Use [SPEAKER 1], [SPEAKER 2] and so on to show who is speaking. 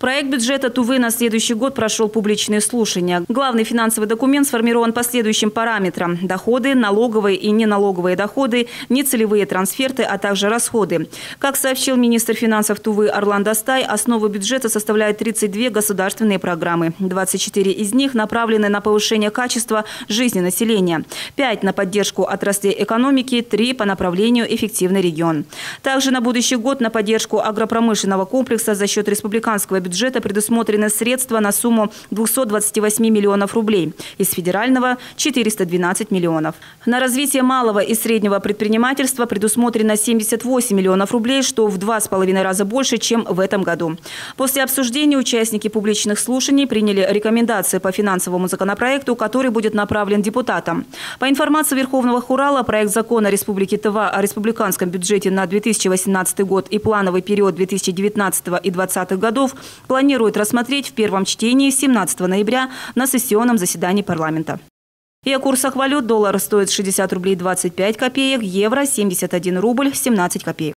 [SPEAKER 1] Проект бюджета Тувы на следующий год прошел публичные слушания. Главный финансовый документ сформирован по следующим параметрам. Доходы, налоговые и неналоговые доходы, нецелевые трансферты, а также расходы. Как сообщил министр финансов Тувы Орлан Достай, основу бюджета составляют 32 государственные программы. 24 из них направлены на повышение качества жизни населения. 5 на поддержку отраслей экономики, 3 по направлению «Эффективный регион». Также на будущий год на поддержку агропромышленного комплекса за счет республиканского бюджета бюджета предусмотрены средства на сумму 228 миллионов рублей. Из федерального – 412 миллионов. На развитие малого и среднего предпринимательства предусмотрено 78 миллионов рублей, что в два с половиной раза больше, чем в этом году. После обсуждения участники публичных слушаний приняли рекомендации по финансовому законопроекту, который будет направлен депутатам. По информации Верховного Хурала, проект закона Республики Тыва о республиканском бюджете на 2018 год и плановый период 2019 и 2020 годов планирует рассмотреть в первом чтении 17 ноября на сессионном заседании парламента. И о курсах валют доллар стоит 60 рублей 25 копеек, евро 71 рубль 17 копеек.